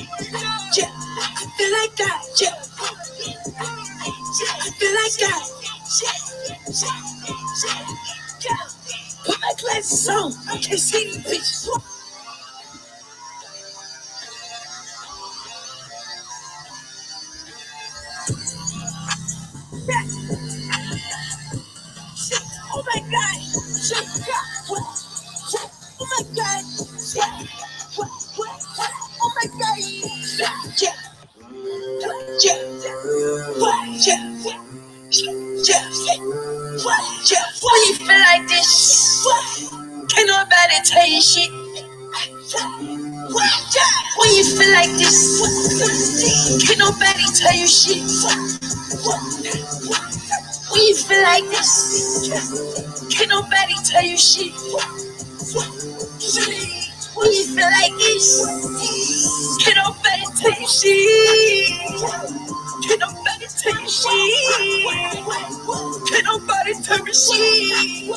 Oh my God. Yeah. Oh what? What? Oh. What? Oh. When you feel? Can't nobody tell you shit. Can't nobody tell you shit. When you feel like nobody tell you shit. Can't nobody tell you shit. Can't nobody tell me shit.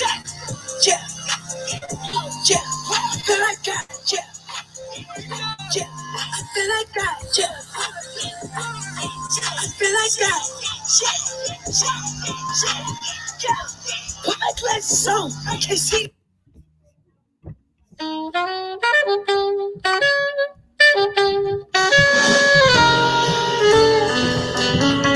Yeah, yeah, yeah. I feel like God, yeah, yeah. I feel like God, yeah. I feel like God, yeah, yeah. Put my glasses on, I can't see. Thank you.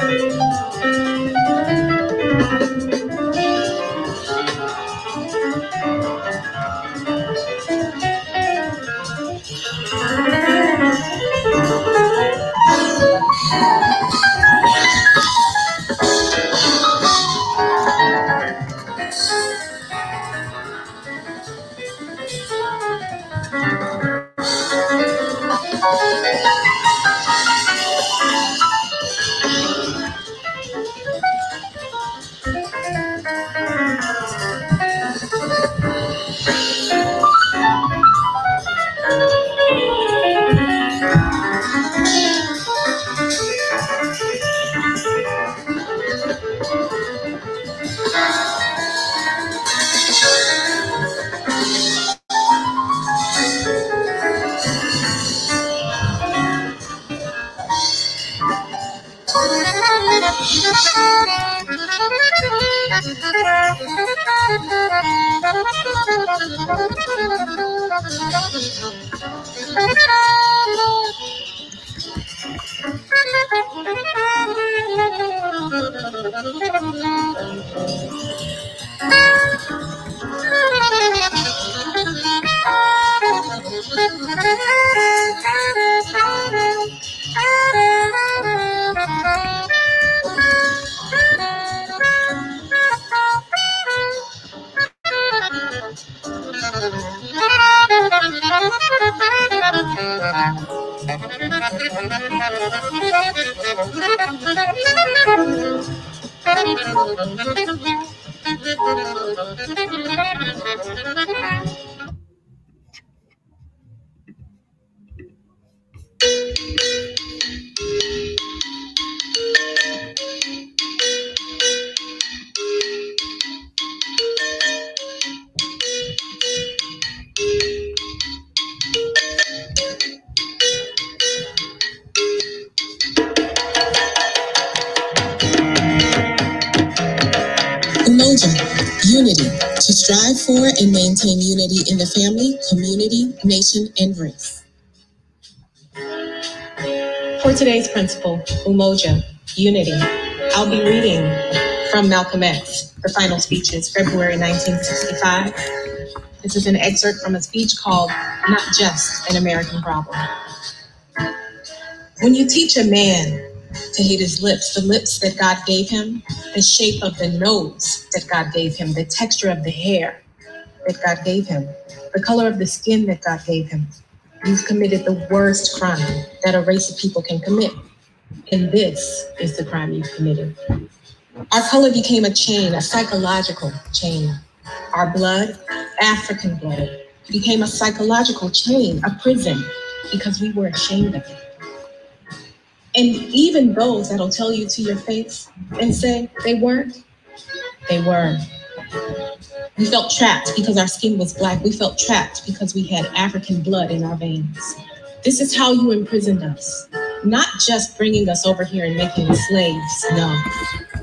Thank you. Unity, to strive for and maintain unity in the family, community, nation, and race. For today's principle, Umoja, unity, I'll be reading from Malcolm X, the final speeches, February 1965. This is an excerpt from a speech called Not Just an American Problem. When you teach a man to hate his lips, the lips that God gave him, the shape of the nose that God gave him, the texture of the hair that God gave him, the color of the skin that God gave him, you've committed the worst crime that a race of people can commit. And this is the crime you've committed. Our color became a chain, a psychological chain. Our blood, African blood, became a psychological chain, a prison, because we were ashamed of it. And even those that'll tell you to your face and say they weren't, they were. We felt trapped because our skin was black. We felt trapped because we had African blood in our veins. This is how you imprisoned us. Not just bringing us over here and making us slaves, no.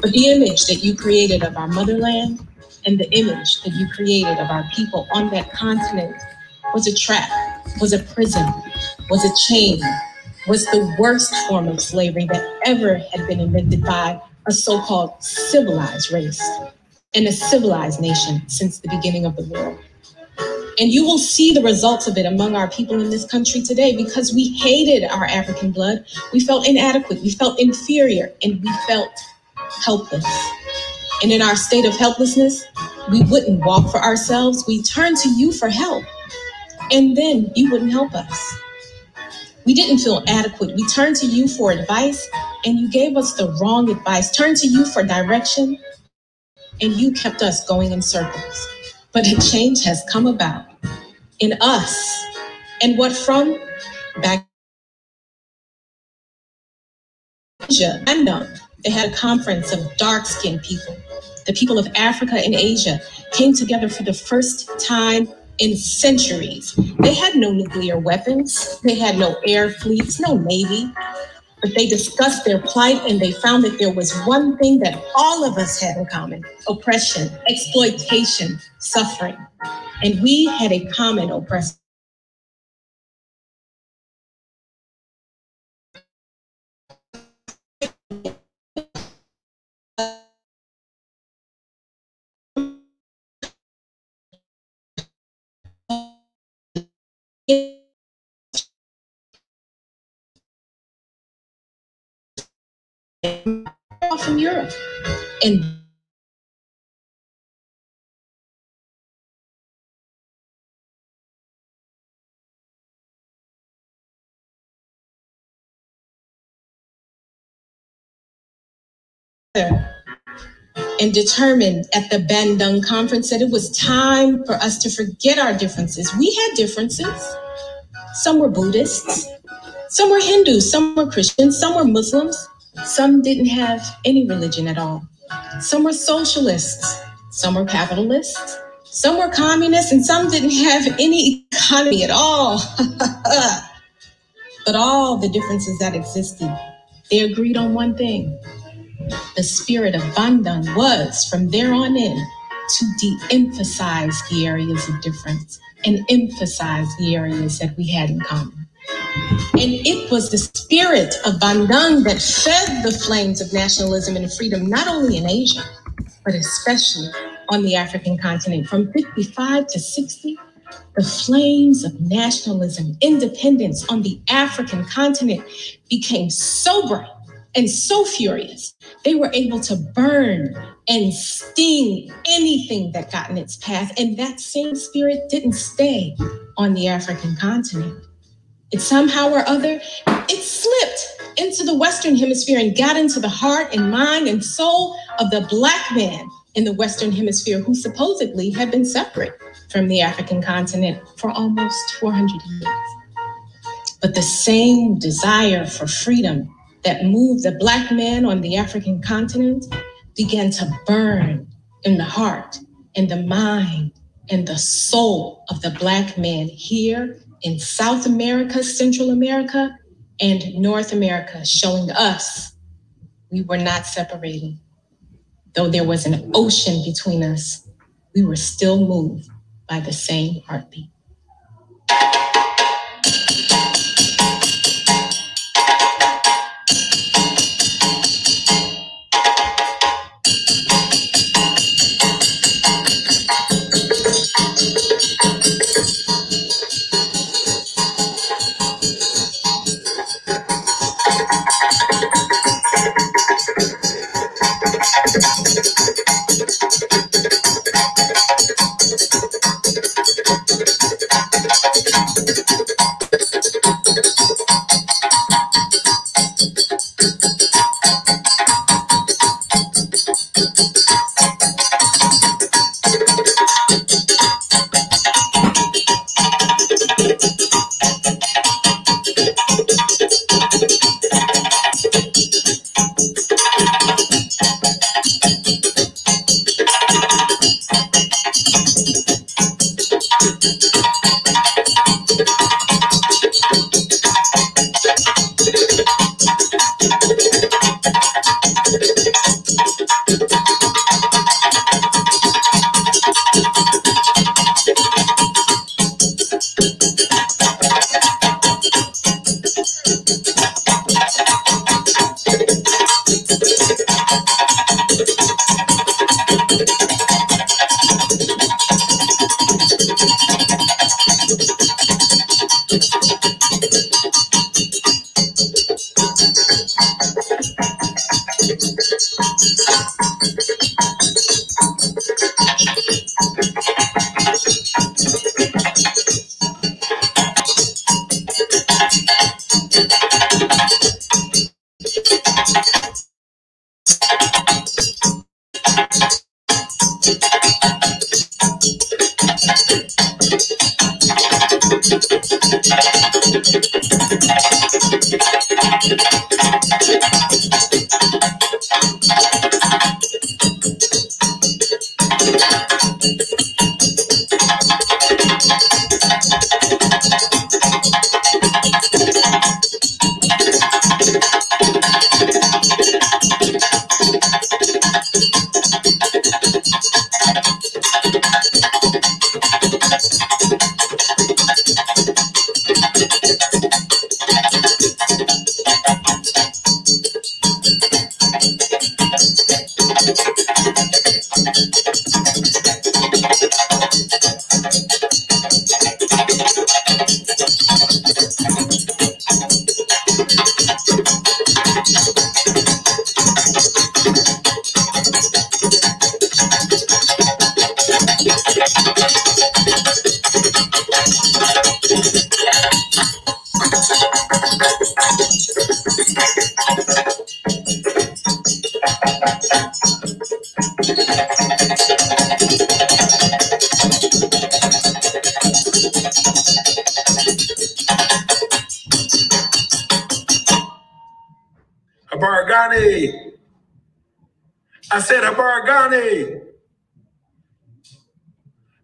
But the image that you created of our motherland and the image that you created of our people on that continent was a trap, was a prison, was a chain, was the worst form of slavery that ever had been invented by a so called civilized race and a civilized nation since the beginning of the world. And you will see the results of it among our people in this country today because we hated our African blood. We felt inadequate, we felt inferior, and we felt helpless. And in our state of helplessness, we wouldn't walk for ourselves. We turned to you for help. And then you wouldn't help us. We didn't feel adequate. We turned to you for advice, and you gave us the wrong advice. Turned to you for direction, and you kept us going in circles. But a change has come about in us. And what from? Back Asia, know they had a conference of dark skinned people. The people of Africa and Asia came together for the first time in centuries. They had no nuclear weapons, they had no air fleets, no navy, but they discussed their plight and they found that there was one thing that all of us had in common oppression, exploitation, suffering. And we had a common oppressor. And and determined at the Bandung conference that it was time for us to forget our differences. We had differences. Some were Buddhists, some were Hindus, some were Christians, some were Muslims, some didn't have any religion at all. Some were socialists, some were capitalists, some were communists, and some didn't have any economy at all. but all the differences that existed, they agreed on one thing The spirit of Bandung was, from there on in, to de emphasize the areas of difference and emphasize the areas that we had in common. And it was the spirit of Bandung that fed the flames of nationalism and freedom, not only in Asia, but especially on the African continent. From 55 to 60, the flames of nationalism, independence on the African continent became so bright and so furious, they were able to burn and sting anything that got in its path. And that same spirit didn't stay on the African continent. It somehow or other, it slipped into the Western Hemisphere and got into the heart and mind and soul of the Black man in the Western Hemisphere who supposedly had been separate from the African continent for almost 400 years. But the same desire for freedom that moved the Black man on the African continent began to burn in the heart, in the mind, in the soul of the Black man here in South America, Central America, and North America, showing us we were not separating. Though there was an ocean between us, we were still moved by the same heartbeat.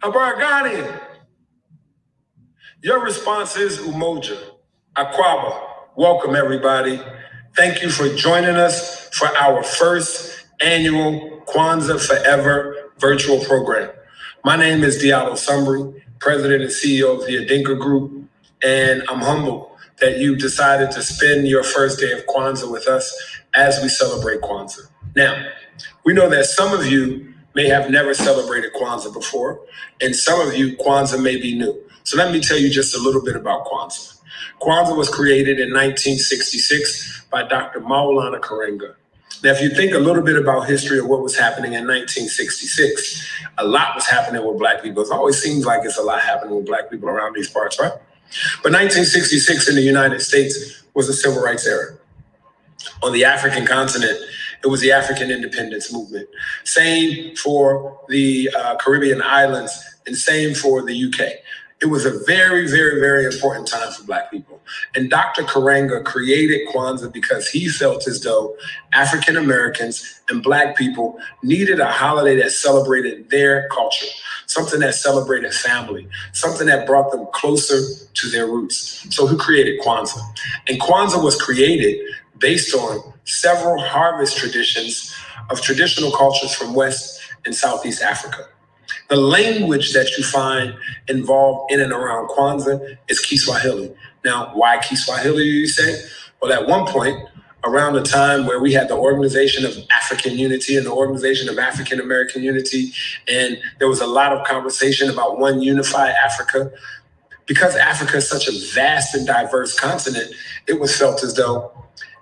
Habari Gani. Your response is Umoja. Akwaaba. Welcome, everybody. Thank you for joining us for our first annual Kwanzaa Forever virtual program. My name is Diallo Sumbry, President and CEO of the Adinkra Group, and I'm humbled that you've decided to spend your first day of Kwanzaa with us as we celebrate Kwanzaa. Now, we know that some of you may have never celebrated Kwanzaa before, and some of you, Kwanzaa may be new. So let me tell you just a little bit about Kwanzaa. Kwanzaa was created in 1966 by Dr. Maulana Karenga. Now, if you think a little bit about history of what was happening in 1966, a lot was happening with black people. It always seems like it's a lot happening with black people around these parts, right? But 1966 in the United States was a civil rights era. On the African continent, it was the African independence movement. Same for the uh, Caribbean islands and same for the UK. It was a very, very, very important time for Black people. And Dr. Karenga created Kwanzaa because he felt as though African Americans and Black people needed a holiday that celebrated their culture, something that celebrated family, something that brought them closer to their roots. So he created Kwanzaa. And Kwanzaa was created based on several harvest traditions of traditional cultures from West and Southeast Africa. The language that you find involved in and around Kwanzaa is Kiswahili. Now, why Kiswahili, you say? Well, at one point, around the time where we had the Organization of African Unity and the Organization of African American Unity, and there was a lot of conversation about one unified Africa. Because Africa is such a vast and diverse continent, it was felt as though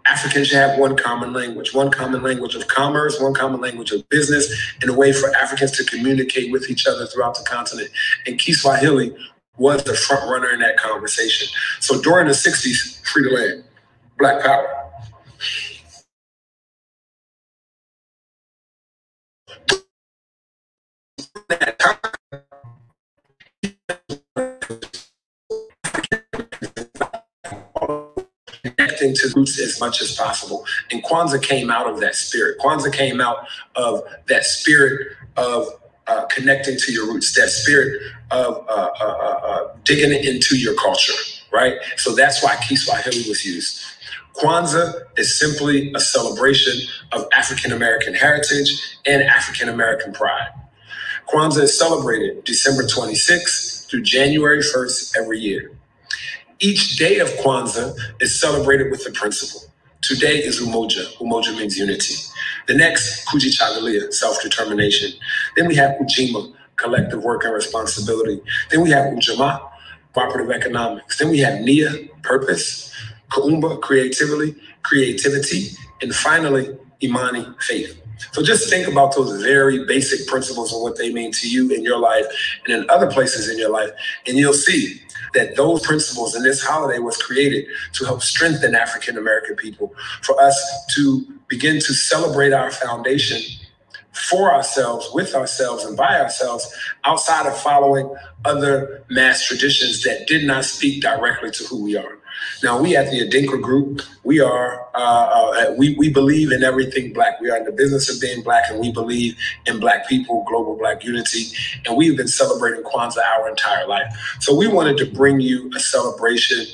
Africans have one common language, one common language of commerce, one common language of business, and a way for Africans to communicate with each other throughout the continent. And Kiswahili was the front runner in that conversation. So during the 60s, free to land, Black Power. That time, connecting to roots as much as possible. And Kwanzaa came out of that spirit. Kwanzaa came out of that spirit of uh, connecting to your roots, that spirit of uh, uh, uh, uh digging into your culture, right? So that's why Kiswahili was used. Kwanzaa is simply a celebration of African American heritage and African American pride. Kwanzaa is celebrated December 26th through January 1st every year. Each day of Kwanzaa is celebrated with the principle. Today is Umoja. Umoja means unity. The next, Kujichagulia, self-determination. Then we have Ujima, collective work and responsibility. Then we have Ujamaa, cooperative economics. Then we have Nia, purpose. Kuumba, creativity, creativity. And finally, Imani, faith. So just think about those very basic principles and what they mean to you in your life and in other places in your life, and you'll see that those principles and this holiday was created to help strengthen African American people, for us to begin to celebrate our foundation for ourselves, with ourselves, and by ourselves, outside of following other mass traditions that did not speak directly to who we are. Now, we at the Adinkra Group, we are uh, uh, we we believe in everything black. We are in the business of being black, and we believe in black people, global black unity, and we've been celebrating Kwanzaa our entire life. So we wanted to bring you a celebration,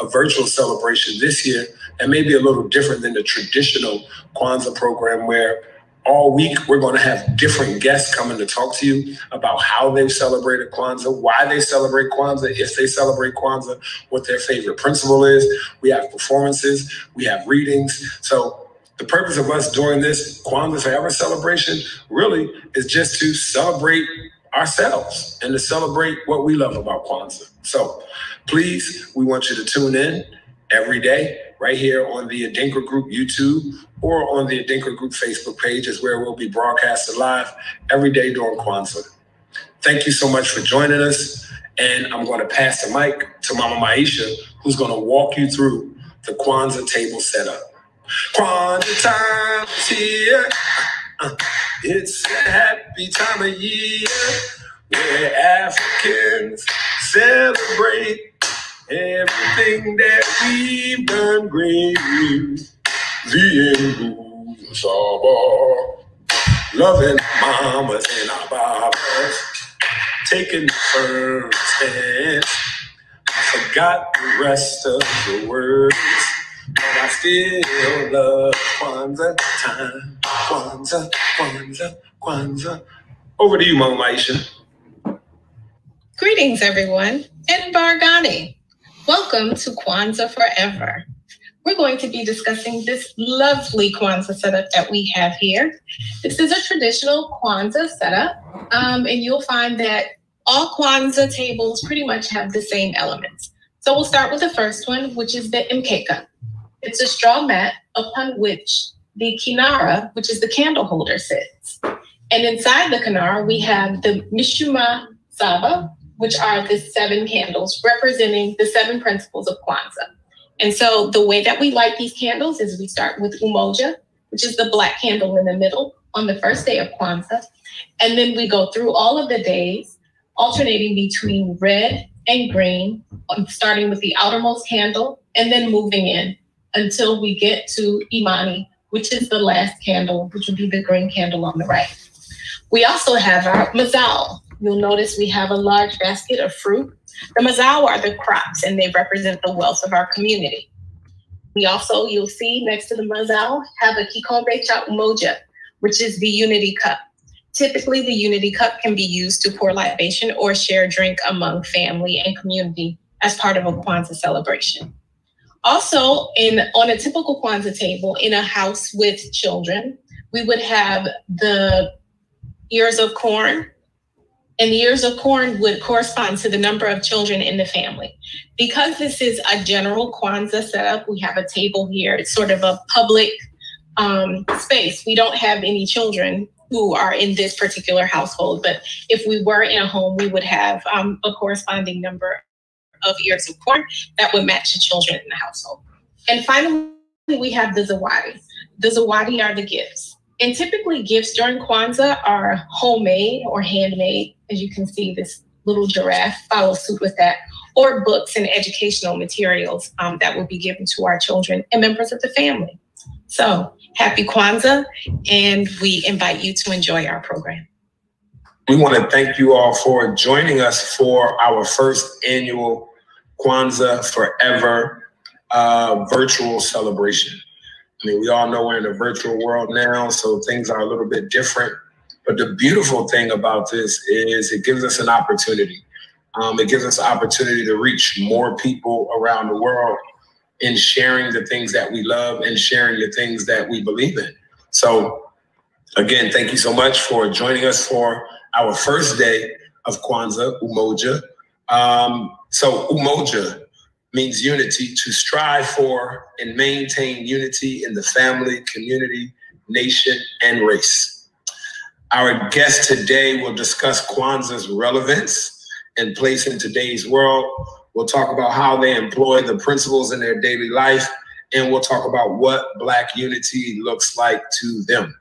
a virtual celebration this year, and maybe a little different than the traditional Kwanzaa program where all week we're going to have different guests coming to talk to you about how they've celebrated Kwanzaa, why they celebrate Kwanzaa, if they celebrate Kwanzaa, what their favorite principle is. We have performances, we have readings. So the purpose of us doing this Kwanzaa Forever celebration really is just to celebrate ourselves and to celebrate what we love about Kwanzaa. So please, we want you to tune in every day right here on the Adinkra Group YouTube or on the Adinkra Group Facebook page is where we'll be broadcasted live every day during Kwanzaa. Thank you so much for joining us. And I'm going to pass the mic to Mama Maisha, who's going to walk you through the Kwanzaa table setup. Kwanzaa time is here. Uh, it's a happy time of year where Africans celebrate Everything that we've done great. news. The Saba. Loving mamas and our babas. Taking the stance. I forgot the rest of the words. but I still love Kwanzaa time. Kwanzaa, Kwanzaa, Kwanzaa. Over to you, Mama Aisha. Greetings, everyone, and Bargani. Welcome to Kwanzaa Forever. We're going to be discussing this lovely Kwanzaa setup that we have here. This is a traditional Kwanzaa setup, um, and you'll find that all Kwanzaa tables pretty much have the same elements. So we'll start with the first one, which is the mkeka. It's a straw mat upon which the kinara, which is the candle holder, sits. And inside the kinara, we have the mishumaa saba, which are the seven candles representing the seven principles of Kwanzaa. And so the way that we light these candles is we start with umoja, which is the black candle in the middle on the first day of Kwanzaa. And then we go through all of the days, alternating between red and green, um, starting with the outermost candle and then moving in until we get to Imani, which is the last candle, which would be the green candle on the right. We also have our mazao, You'll notice we have a large basket of fruit. The mazao are the crops and they represent the wealth of our community. We also, you'll see next to the mazao, have a kikombe cha umoja, which is the unity cup. Typically, the unity cup can be used to pour libation or share drink among family and community as part of a Kwanzaa celebration. Also, in on a typical Kwanzaa table in a house with children, we would have the ears of corn, and the ears of corn would correspond to the number of children in the family. Because this is a general Kwanzaa setup, we have a table here. It's sort of a public um, space. We don't have any children who are in this particular household, but if we were in a home, we would have um, a corresponding number of ears of corn that would match the children in the household. And finally, we have the zawadi. The zawadi are the gifts. And typically, gifts during Kwanzaa are homemade or handmade. As you can see, this little giraffe follows suit with that, or books and educational materials um, that will be given to our children and members of the family. So, happy Kwanzaa, and we invite you to enjoy our program. We want to thank you all for joining us for our first annual Kwanzaa Forever uh, virtual celebration. I mean, we all know we're in a virtual world now, so things are a little bit different. But the beautiful thing about this is it gives us an opportunity. Um, it gives us an opportunity to reach more people around the world in sharing the things that we love and sharing the things that we believe in. So, again, thank you so much for joining us for our first day of Kwanzaa, Umoja. Um, so, Umoja, means unity, to strive for and maintain unity in the family, community, nation, and race. Our guest today will discuss Kwanzaa's relevance and place in today's world. We'll talk about how they employ the principles in their daily life, and we'll talk about what Black unity looks like to them.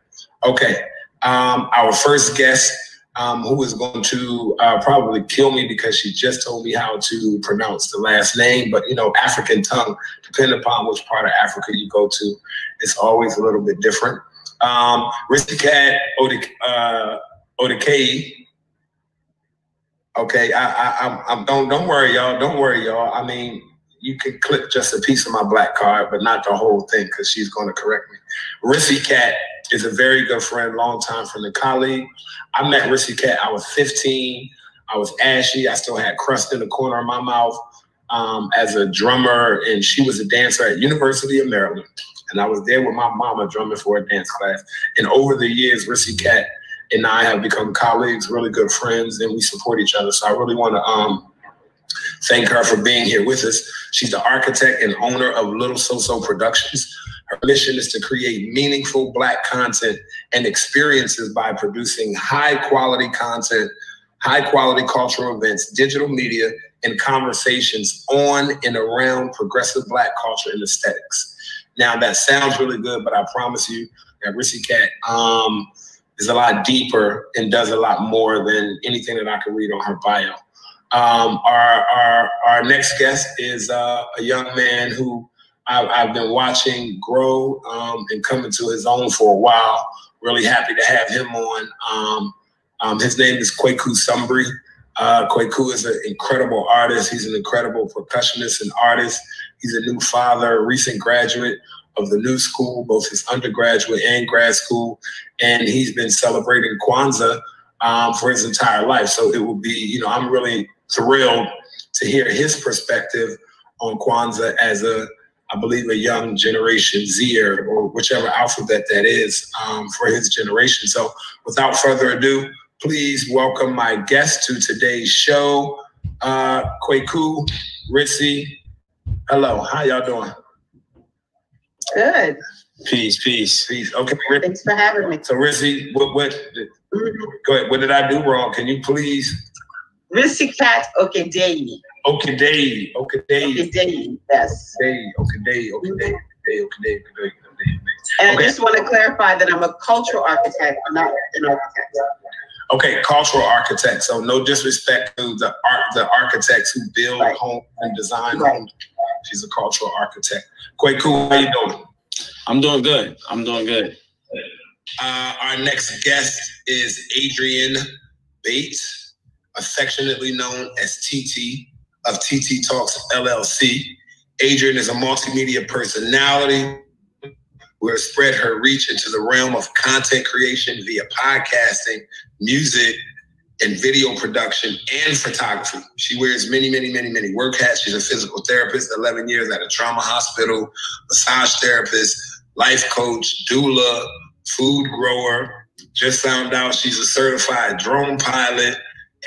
Okay, um, our first guest um, who is going to uh, probably kill me because she just told me how to pronounce the last name. But you know, African tongue, depending upon which part of Africa you go to, it's always a little bit different. Um, Risikat uh, Odekei. Okay, I, I, I, don't don't worry, y'all. Don't worry, y'all. I mean, you can clip just a piece of my black card, but not the whole thing because she's going to correct me. Risikat is a very good friend, long time from the colleague. I met Risikat. I was 15. I was ashy. I still had crust in the corner of my mouth um, as a drummer, and she was a dancer at University of Maryland. And I was there with my mama drumming for a dance class. And over the years, Risikat and I have become colleagues, really good friends, and we support each other. So I really want to um, thank her for being here with us. She's the architect and owner of Little So So Productions. Her mission is to create meaningful Black content and experiences by producing high quality content, high quality cultural events, digital media, and conversations on and around progressive Black culture and aesthetics. Now, that sounds really good, but I promise you that Risikat um, is a lot deeper and does a lot more than anything that I can read on her bio. Um, our, our, our next guest is uh, a young man who I've, I've been watching grow um, and come into his own for a while. Really happy to have him on. Um, um, his name is Kwaku Sumbry. Uh, Kwaku is an incredible artist. He's an incredible percussionist and artist. He's a new father, a recent graduate of the new school, both his undergraduate and grad school, and he's been celebrating Kwanzaa um, for his entire life. So it will be, you know, I'm really thrilled to hear his perspective on Kwanzaa as a, I believe, a young generation Zer or whichever alphabet that is um, for his generation. So without further ado, please welcome my guest to today's show, uh, Kwaku Ritzy. Hello, how y'all doing? Good. Peace, peace, peace. Okay, Thanks for having me. So Ritzy, what, what, go ahead. What did I do wrong? Can you please? Ritzy Cat Okedei. Okidei, Okidei, Okedei, yes. Okidei, Okidei, Okidei, Okidei, Okidei, Okidei. And Okay. Okay. And I just want to clarify that I'm a cultural architect, not an architect. Okay, cultural architect. So no disrespect to the art, the architects who build Right. homes and design Right. homes. She's a cultural architect. Quite cool. How you doing? I'm doing good. I'm doing good. Uh, our next guest is Adrian Bates, affectionately known as TT of TT Talks LLC. Adrian is a multimedia personality has spread her reach into the realm of content creation via podcasting, music, and video production and photography. She wears many, many, many, many work hats. She's a physical therapist, 11 years at a trauma hospital, massage therapist, life coach, doula, food grower. Just found out she's a certified drone pilot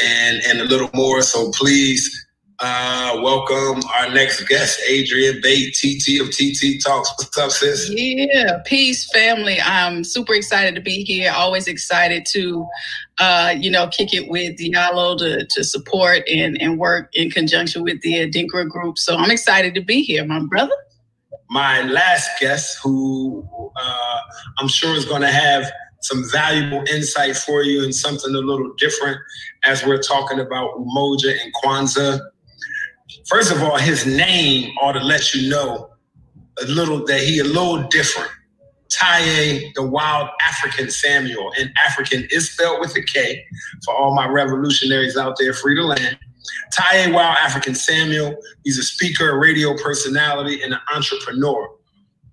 and, and a little more. So please uh, welcome our next guest, Adrian Bate, TT of TT Talks. What's up, sis? Yeah, peace, family. I'm super excited to be here. Always excited to, uh, you know, kick it with Diallo to, to support and, and work in conjunction with the Adinkra group. So I'm excited to be here, my brother. my last guest, who uh, I'm sure is going to have some valuable insight for you and something a little different as we're talking about Umoja and Kwanzaa. First of all, his name ought to let you know a little that he a little different. Taye, the wild African Samuel, and African is spelled with a K for all my revolutionaries out there free to land. Taye Wild African Samuel, he's a speaker, a radio personality, and an entrepreneur.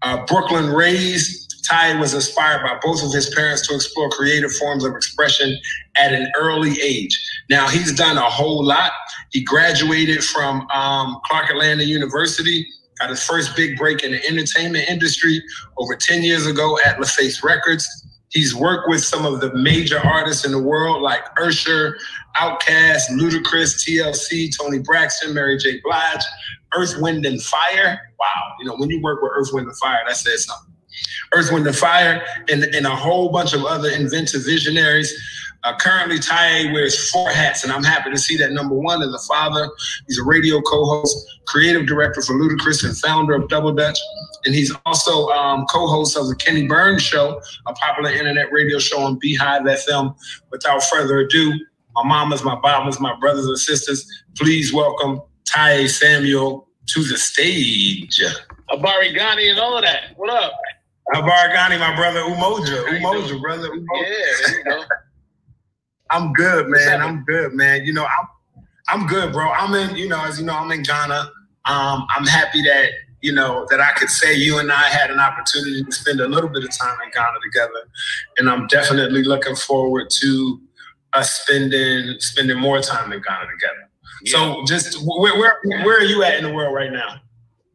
Uh, Brooklyn raised, Taye was inspired by both of his parents to explore creative forms of expression at an early age. Now, he's done a whole lot. He graduated from um, Clark Atlanta University, got his first big break in the entertainment industry over 10 years ago at LaFace Records. He's worked with some of the major artists in the world like Usher, Outkast, Ludacris, TLC, Toni Braxton, Mary J. Blige, Earth, Wind, and Fire. Wow, you know, when you work with Earth, Wind, and Fire, that says something. Earth, Wind, and Fire, and, and a whole bunch of other inventive visionaries. Uh, currently, Taye wears four hats, and I'm happy to see that number one is a father. He's a radio co-host, creative director for Ludacris, and founder of Double Dutch. And he's also um, co-host of the Kenny Burns Show, a popular internet radio show on Beehive FM. Without further ado, my mamas, my mamas, my brothers and sisters, please welcome Taye Samuel to the stage. Habari Gani and all of that. What up? Habari Gani, my brother Umoja. Umoja, brother. Umoja. Yeah, there you go. I'm good, man. I'm good, man. You know, I'm I'm good, bro. I'm in, you know, as you know, I'm in Ghana. Um, I'm happy that, you know, that I could say you and I had an opportunity to spend a little bit of time in Ghana together. And I'm definitely looking forward to us spending spending more time in Ghana together. Yeah. So just where, where where are you at in the world right now?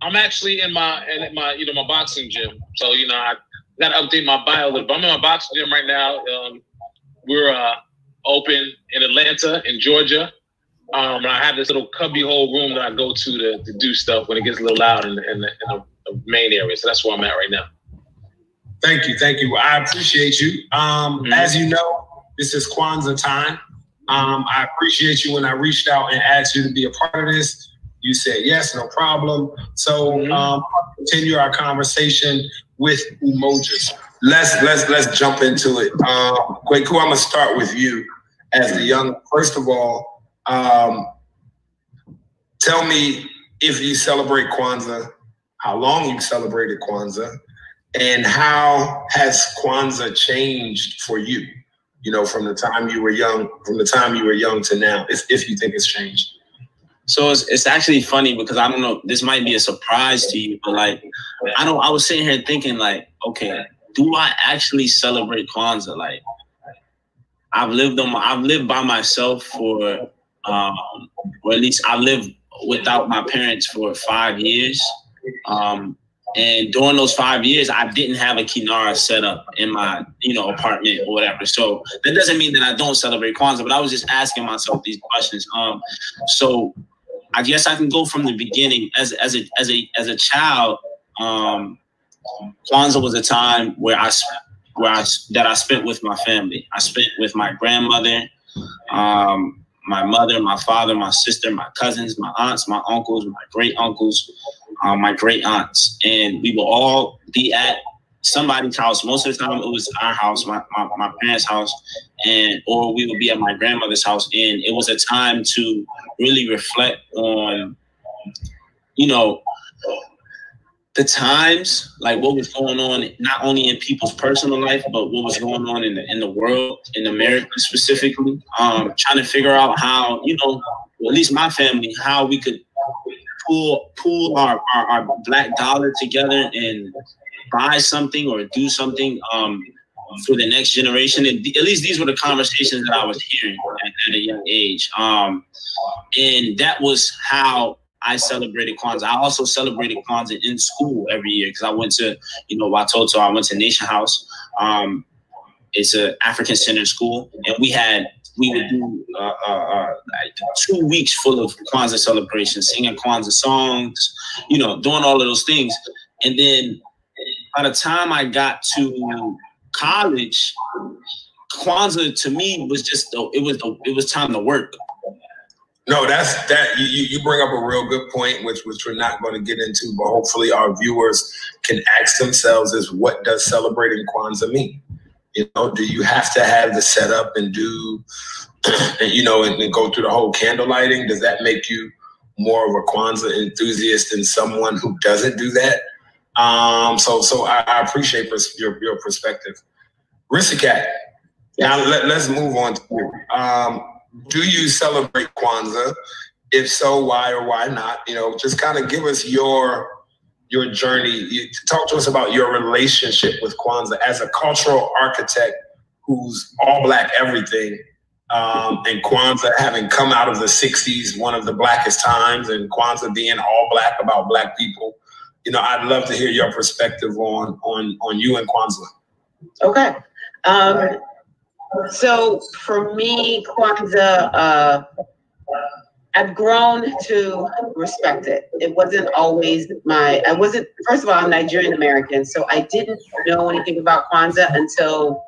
I'm actually in my in my you know my boxing gym. So you know I got to update my bio a little. bit. I'm in my boxing gym right now. Um, we're uh, open in Atlanta, in Georgia. Um, and I have this little cubbyhole room that I go to to, to do stuff when it gets a little loud in, the- in, the, in the, main area. So that's where I'm at right now. Thank you, thank you. I appreciate you. Um, Mhm. As you know, this is Kwanzaa time. Um, I appreciate you when I reached out and asked you to be a part of this. You said yes, no problem. So Mhm. um, continue our conversation with Umojas. Let's let's let's jump into it. Um, Kwaku, I'm gonna start with you as the young. First of all, um, tell me if you celebrate Kwanzaa, how long you celebrated Kwanzaa, and how has Kwanzaa changed for you? you know, from the time you were young, from the time you were young to now, if, if you think it's changed? So it's, it's actually funny because I don't know, this might be a surprise to you, but like, I don't, I was sitting here thinking like, okay, do I actually celebrate Kwanzaa? Like, I've lived on my, I've lived by myself for, um, or at least I lived without my parents for five years. Um, and during those five years, I didn't have a Kinara set up in my, you know, apartment or whatever. So that doesn't mean that I don't celebrate Kwanzaa, but I was just asking myself these questions. Um, so I guess I can go from the beginning. As as a as a as a child, um, Kwanzaa was a time where I where I that I spent with my family. I spent with my grandmother, um, my mother, my father, my sister, my cousins, my aunts, my uncles, my great uncles, um, my great aunts, and we will all be at somebody's house. Most of the time, it was our house, my, my, my parents' house, and or we would be at my grandmother's house. And it was a time to really reflect on, you know, the times, like what was going on, not only in people's personal life, but what was going on in the in the world, in America specifically. Um, trying to figure out how, you know, well, at least my family, how we could pull pull our, our, our black dollar together and buy something or do something um, for the next generation. And at least these were the conversations that I was hearing at, at a young age. Um, and that was how I celebrated Kwanzaa. I also celebrated Kwanzaa in school every year because I went to, you know, Watoto, I went to Nation House. Um, it's an African centered school. And we had, we would do uh, uh, uh, like two weeks full of Kwanzaa celebrations, singing Kwanzaa songs, you know, doing all of those things. And then by the time I got to college, Kwanzaa to me was just it was it was time to work. No, that's that you, you bring up a real good point, which which we're not going to get into, but hopefully our viewers can ask themselves is what does celebrating Kwanzaa mean? You know, do you have to have the setup and do and you know and, and go through the whole candle lighting? Does that make you more of a Kwanzaa enthusiast than someone who doesn't do that? Um, so so I, I appreciate pers- your your perspective. Risikat. Now let, let's move on to. Um, do you celebrate Kwanzaa? If so, why or why not? You know, just kind of give us your your journey. You, talk to us about your relationship with Kwanzaa as a cultural architect who's all black everything. Um, and Kwanzaa having come out of the 60s, one of the blackest times, and Kwanzaa being all black about black people you know, I'd love to hear your perspective on on on you and Kwanzaa. Okay. Um, so for me, Kwanzaa, uh, I've grown to respect it. It wasn't always my, I wasn't, first of all, I'm Nigerian American, so I didn't know anything about Kwanzaa until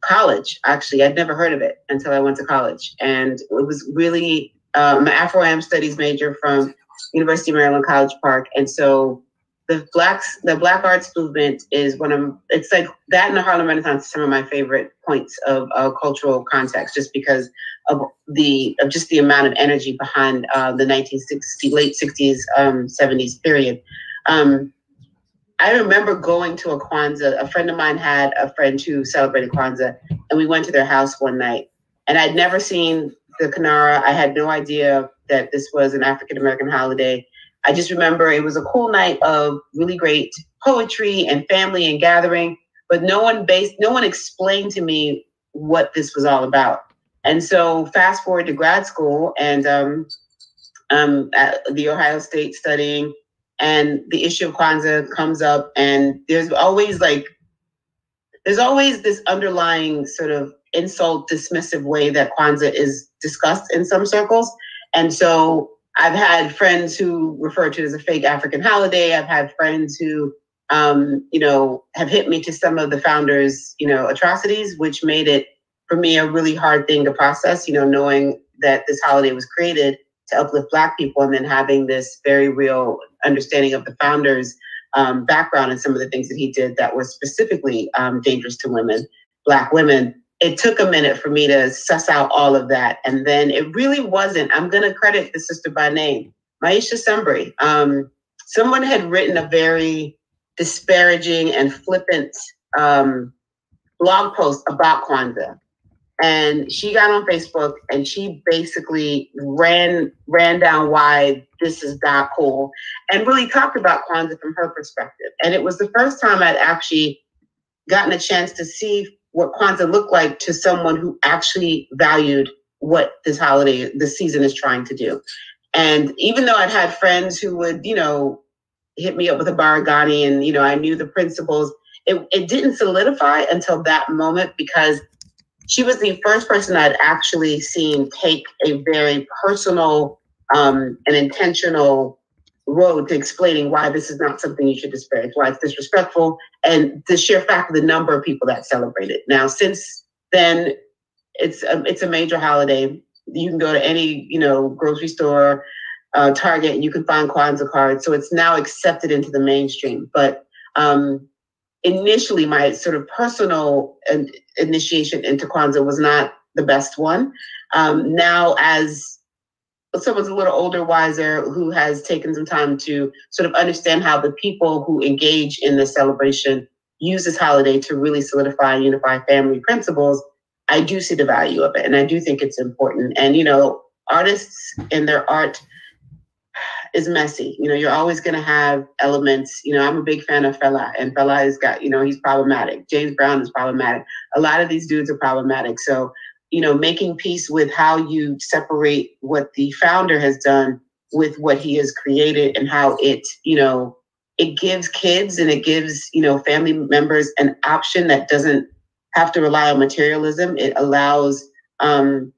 college. Actually, I'd never heard of it until I went to college. And it was really, um, Afro-Am studies major from University of Maryland College Park. And so the blacks the black arts movement is one of it's like that and the harlem renaissance some of my favorite points of uh, cultural context just because of the of just the amount of energy behind uh, the 1960 late 60s um, 70s period. Um, i remember going to a kwanzaa a friend of mine had a friend who celebrated kwanzaa and we went to their house one night and i'd never seen the kinara i had no idea that this was an african american holiday I just remember it was a cool night of really great poetry and family and gathering, but no one based, no one explained to me what this was all about. And so fast forward to grad school and um, um, at the Ohio State studying, and the issue of Kwanzaa comes up, and there's always like, there's always this underlying sort of insult, dismissive way that Kwanzaa is discussed in some circles. And so I've had friends who refer to it as a fake African holiday. I've had friends who, um, you know, have hit me to some of the founders, you know, atrocities, which made it for me a really hard thing to process. You know, knowing that this holiday was created to uplift Black people, and then having this very real understanding of the founders' um, background and some of the things that he did that were specifically um, dangerous to women, Black women it took a minute for me to suss out all of that. And then it really wasn't, I'm going to credit the sister by name, Maisha Sembri. Um, someone had written a very disparaging and flippant um, blog post about Kwanzaa. and she got on Facebook and she basically ran ran down why this is not cool and really talked about Kwanzaa from her perspective. And it was the first time I'd actually gotten a chance to see what Kwanzaa looked like to someone who actually valued what this holiday, this season is trying to do. And even though I'd had friends who would, you know, hit me up with a Habari Gani and, you know, I knew the principles, it, it didn't solidify until that moment because she was the first person I'd actually seen take a very personal um, and intentional road to explaining why this is not something you should disparage, why it's disrespectful, and the sheer fact of the number of people that celebrate it. Now, since then, it's a, it's a major holiday. You can go to any you know grocery store, uh, Target, and you can find Kwanzaa cards. So it's now accepted into the mainstream. But um, initially, my sort of personal initiation into Kwanzaa was not the best one. Um, now, as someone's a little older, wiser, who has taken some time to sort of understand how the people who engage in the celebration use this holiday to really solidify and unify family principles, I do see the value of it. And I do think it's important. And, you know, artists and their art is messy. You know, you're always going to have elements. You know, I'm a big fan of Fela, and Fela has got, you know, he's problematic. James Brown is problematic. A lot of these dudes are problematic. So you know, making peace with how you separate what the founder has done with what he has created and how it, you know, it gives kids and it gives, you know, family members an option that doesn't have to rely on materialism. It allows um,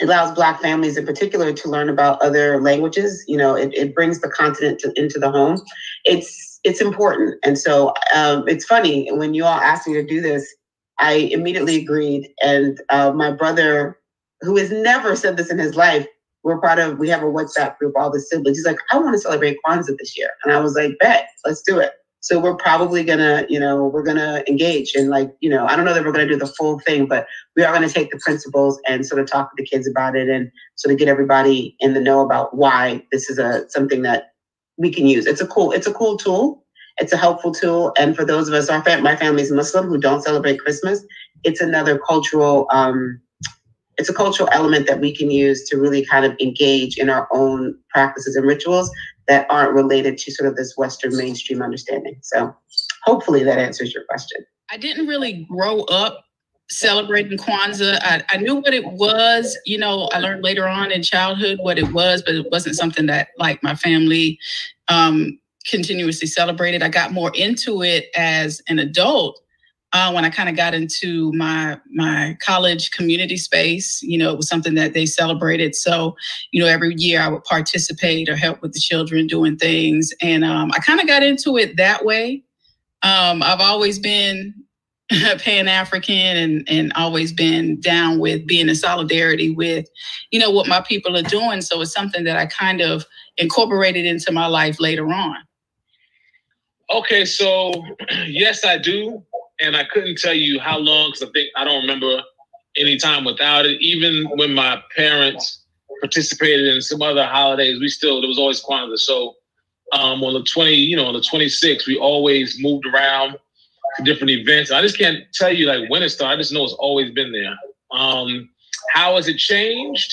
it allows black families in particular to learn about other languages. You know, it, it brings the continent to, into the home. It's it's important. And so um, it's funny when you all asked me to do this, I immediately agreed. And uh, my brother, who has never said this in his life, we're part of, we have a WhatsApp group, all the siblings. He's like, I want to celebrate Kwanzaa this year. And I was like, bet, let's do it. So we're probably gonna, you know, we're gonna engage and like, you know, I don't know that we're gonna do the full thing, but we are gonna take the principles and sort of talk to the kids about it and sort of get everybody in the know about why this is a something that we can use. It's a cool, it's a cool tool it's a helpful tool. And for those of us, our fam- my family's Muslim who don't celebrate Christmas, it's another cultural, um, it's a cultural element that we can use to really kind of engage in our own practices and rituals that aren't related to sort of this Western mainstream understanding. So hopefully that answers your question. I didn't really grow up celebrating Kwanzaa. I, I knew what it was. You know, I learned later on in childhood what it was, but it wasn't something that like my family um, continuously celebrated. I got more into it as an adult uh, when I kind of got into my my college community space. You know, it was something that they celebrated. So, you know, every year I would participate or help with the children doing things, and um, I kind of got into it that way. Um, I've always been Pan African and and always been down with being in solidarity with, you know, what my people are doing. So it's something that I kind of incorporated into my life later on. Okay, so yes, I do, and I couldn't tell you how long because I think I don't remember any time without it. Even when my parents participated in some other holidays, we still there was always Kwanzaa. So um, on the twenty, you know, on the twenty sixth, we always moved around to different events. I just can't tell you like when it started. I just know it's always been there. Um, how has it changed?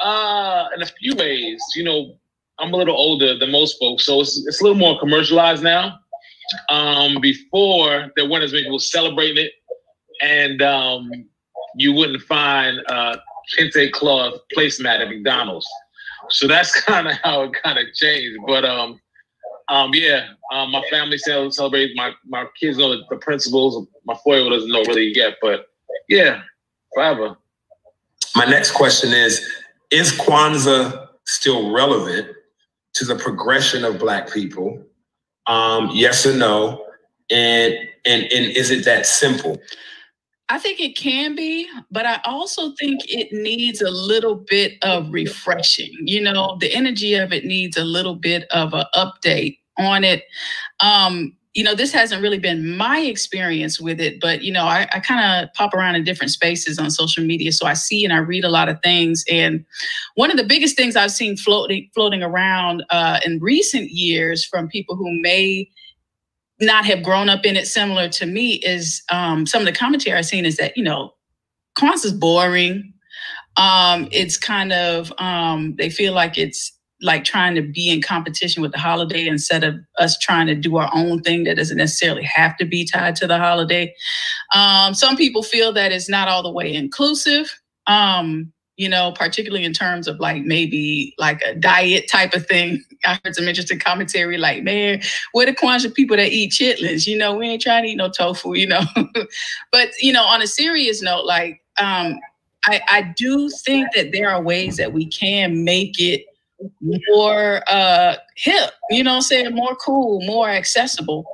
Uh, in a few ways, you know, I'm a little older than most folks, so it's, it's a little more commercialized now. Um, before there weren't as many people celebrating it, and um, you wouldn't find uh, kente cloth placemat at McDonald's. So that's kind of how it kind of changed. But um, um, yeah, um, my family celebrates. My my kids know the principles. My four-year-old doesn't know really yet, but yeah, forever. My next question is: Is Kwanzaa still relevant to the progression of Black people? Um, yes or no? And and and is it that simple? I think it can be, but I also think it needs a little bit of refreshing. You know, the energy of it needs a little bit of an update on it. Um, you know, this hasn't really been my experience with it, but you know, I, I kind of pop around in different spaces on social media, so I see and I read a lot of things. And one of the biggest things I've seen floating floating around uh, in recent years from people who may not have grown up in it, similar to me, is um, some of the commentary I've seen is that you know Kwanzaa's boring. Um, it's kind of um, they feel like it's like trying to be in competition with the holiday instead of us trying to do our own thing that doesn't necessarily have to be tied to the holiday. Um, some people feel that it's not all the way inclusive. Um, you know, particularly in terms of like maybe like a diet type of thing. I heard some interesting commentary like, man, where the Kwanzaa people that eat chitlins? You know, we ain't trying to eat no tofu, you know. but, you know, on a serious note, like, um, I, I do think that there are ways that we can make it more uh hip, you know I'm saying, more cool, more accessible.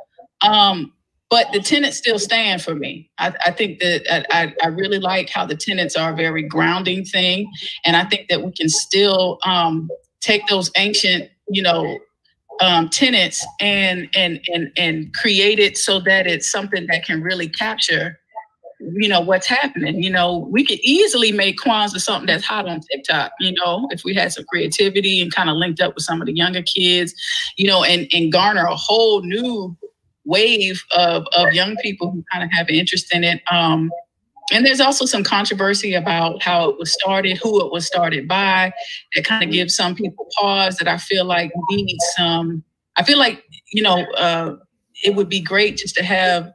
Um, but the tenants still stand for me. I, I think that I, I, really like how the tenants are a very grounding thing. And I think that we can still um, take those ancient, you know, um, tenants and and and and create it so that it's something that can really capture you know what's happening you know we could easily make kwanzaa something that's hot on tiktok you know if we had some creativity and kind of linked up with some of the younger kids you know and and garner a whole new wave of of young people who kind of have an interest in it um and there's also some controversy about how it was started, who it was started by, that kind of gives some people pause that I feel like needs some. I feel like, you know, uh, it would be great just to have